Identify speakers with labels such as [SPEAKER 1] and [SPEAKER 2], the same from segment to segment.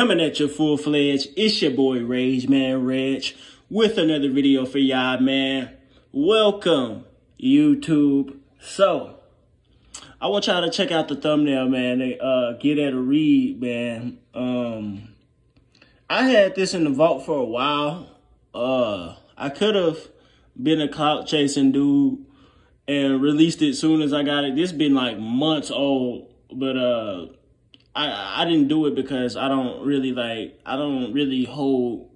[SPEAKER 1] Coming at you full fledged. It's your boy Rage Man Regg with another video for y'all, man. Welcome, YouTube. So, I want y'all to check out the thumbnail, man. uh, get at a read, man. Um, I had this in the vault for a while. Uh, I could have been a clout chasing dude and released it soon as I got it. This been like months old, but uh I I didn't do it because I don't really like I don't really hold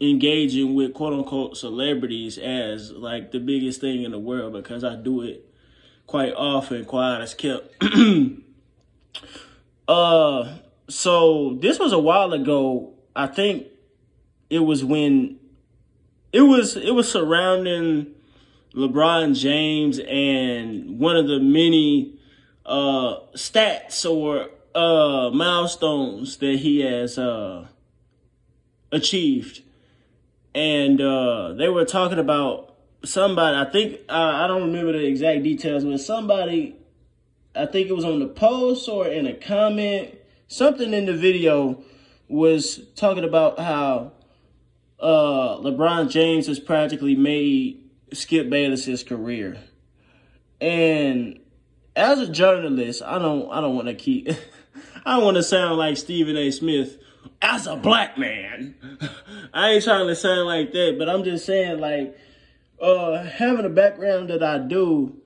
[SPEAKER 1] engaging with quote unquote celebrities as like the biggest thing in the world because I do it quite often, quiet as kept. uh so this was a while ago. I think it was when it was it was surrounding LeBron James and one of the many uh, stats or uh, milestones that he has uh, achieved. And uh, they were talking about somebody, I think, I don't remember the exact details, but somebody, I think it was on the post or in a comment, something in the video was talking about how uh, LeBron James has practically made Skip Bayless's career. And as a journalist, I don't I don't want to keep I don't want to sound like Stephen A. Smith as a black man. I ain't trying to sound like that, but I'm just saying like uh having a background that I do,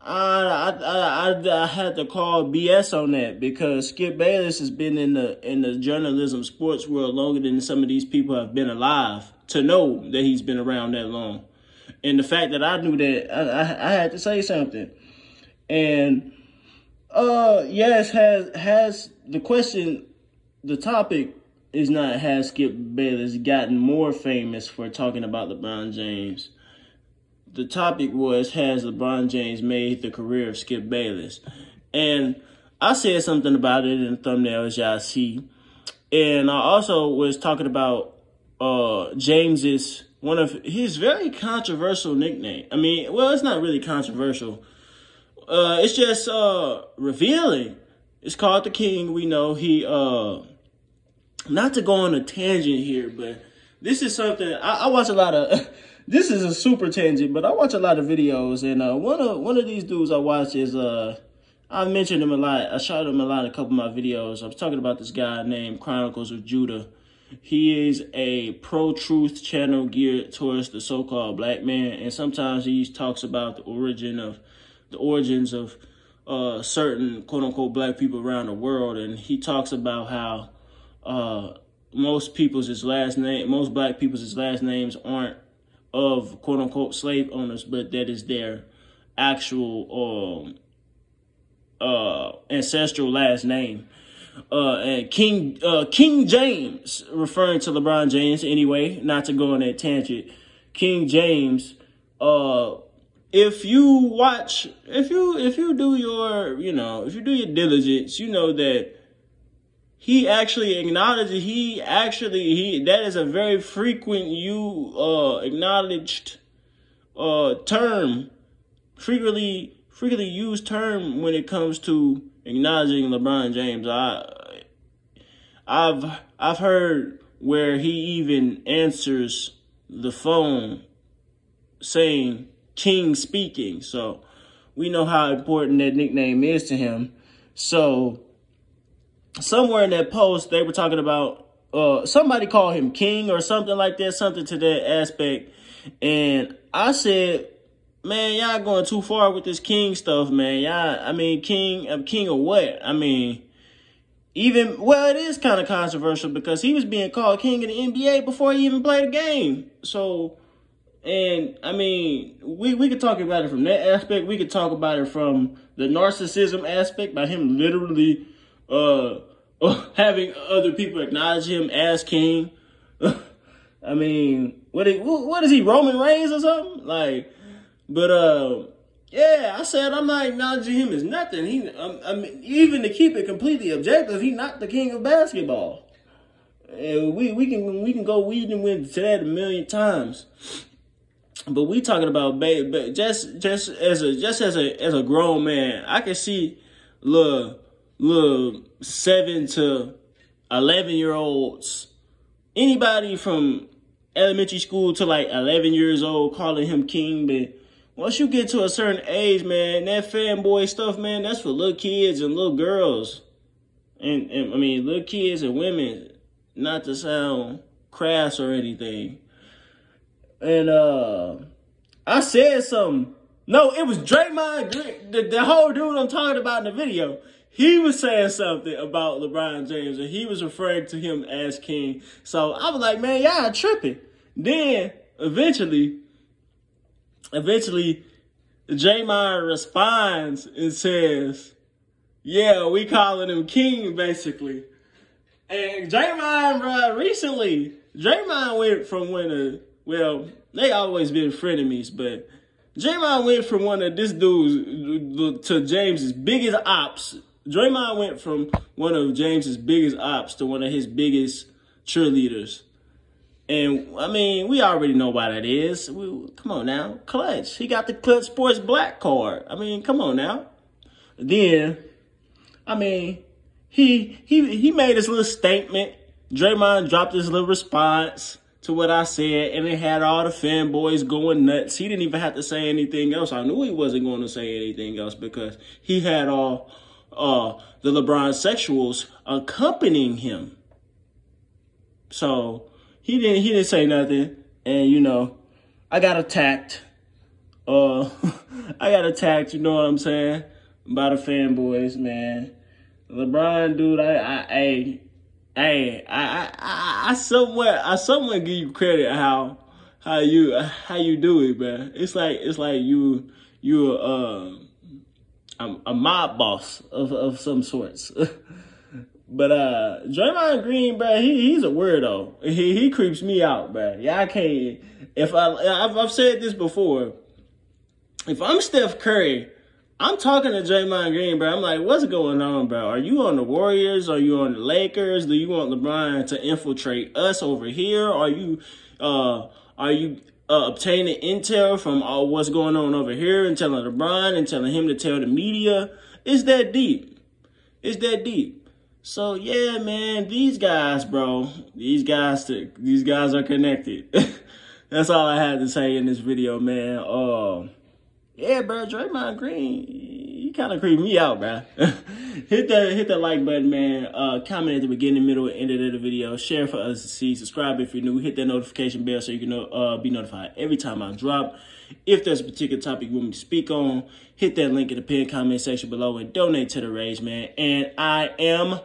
[SPEAKER 1] I I I I, had to call BS on that because Skip Bayless has been in the in the journalism sports world longer than some of these people have been alive to know that he's been around that long. And the fact that I knew that I, I, I had to say something. And uh yes, has has the question the topic is not has Skip Bayless gotten more famous for talking about LeBron James. The topic was has LeBron James made the career of Skip Bayless? And I said something about it in the thumbnail as y'all see. And I also was talking about uh James's one of his very controversial nickname. I mean, well, it's not really controversial uh, it's just uh, revealing. It's called The King. We know he, uh, not to go on a tangent here, but this is something I, I watch a lot of. this is a super tangent, but I watch a lot of videos, and uh, one of one of these dudes I watch is uh, I mentioned him a lot. I shot him a lot in a couple of my videos. I was talking about this guy named Chronicles of Judah. He is a pro-truth channel geared towards the so-called black man, and sometimes he talks about the origin of the origins of uh, certain quote unquote black people around the world, and he talks about how uh, most people's his last name, most black people's his last names aren't of quote unquote slave owners, but that is their actual um, uh, ancestral last name. Uh, and King uh, King James, referring to LeBron James anyway, not to go on that tangent. King James uh, if you watch, if you if you do your, you know, if you do your diligence, you know that he actually acknowledges he actually he that is a very frequent you uh acknowledged uh term frequently frequently used term when it comes to acknowledging LeBron James. I I've I've heard where he even answers the phone saying king speaking. So we know how important that nickname is to him. So somewhere in that post, they were talking about uh, somebody called him king or something like that, something to that aspect. And I said, man, y'all going too far with this king stuff, man. Y'all, I mean, king, uh, king of what? I mean, even, well, it is kind of controversial because he was being called king of the NBA before he even played a game. So, and I mean, we, we could talk about it from that aspect. We could talk about it from the narcissism aspect by him literally uh, having other people acknowledge him as king. I mean, what is, what is he, Roman Reigns or something? Like, but uh, yeah, I said I'm not acknowledging him as nothing. He, um, I mean, even to keep it completely objective, he's not the king of basketball. And we we can we can go weed and win to that a million times but we talking about baby, but just just as a just as a as a grown man, I can see little little seven to 11 year olds, anybody from elementary school to like 11 years old calling him king, but once you get to a certain age, man, that fanboy stuff, man, that's for little kids and little girls. And, and I mean, little kids and women, not to sound crass or anything. And uh I said something. No, it was Draymond Green, the, the whole dude I'm talking about in the video. He was saying something about LeBron James and he was referring to him as king. So I was like, man, y'all tripping. Then eventually, eventually, Draymond responds and says, yeah, we calling him king basically. And Draymond, bro, recently, Draymond went from a well, they always been frenemies, but Draymond went from one of this dude's to James's biggest ops. Draymond went from one of James's biggest ops to one of his biggest cheerleaders. And I mean, we already know why that is. We, come on now, Klutch. He got the Klutch Sports Black card. I mean, come on now. Then, I mean, he he he made his little statement. Draymond dropped his little response to what I said, and it had all the fanboys going nuts. He didn't even have to say anything else. I knew he wasn't going to say anything else because he had all uh, the LeBron sexuals accompanying him. So he didn't he didn't say nothing, and you know, I got attacked. Uh, I got attacked. You know what I'm saying? By the fanboys, man. LeBron, dude, I, I, I hey, I, I, I I somewhat, I somewhat give you credit how, how you, how you do it, man. It's like, it's like you, you, uh, a, a mob boss of, of some sorts. but, uh, Draymond Green, bro, he, he's a weirdo. He, he creeps me out, bro. Yeah, I can't, if I, I've, I've said this before. If I'm Steph Curry, I'm talking to Draymond Green, bro. I'm like, what's going on, bro? Are you on the Warriors? Are you on the Lakers? Do you want LeBron to infiltrate us over here? Are you, uh, are you uh, obtaining intel from uh, what's going on over here and telling LeBron and telling him to tell the media? It's that deep. It's that deep. So yeah, man, these guys, bro, these guys, these guys are connected. That's all I had to say in this video, man. Uh, yeah, bro, Draymond Green, he kind of creeped me out, bro. hit that hit that like button, man. Uh, comment at the beginning, middle, and end of the video. Share for us to see. Subscribe if you're new. Hit that notification bell so you can uh, be notified every time I drop. If there's a particular topic you want me to speak on, hit that link in the pinned comment section below and donate to the rage, man. And I am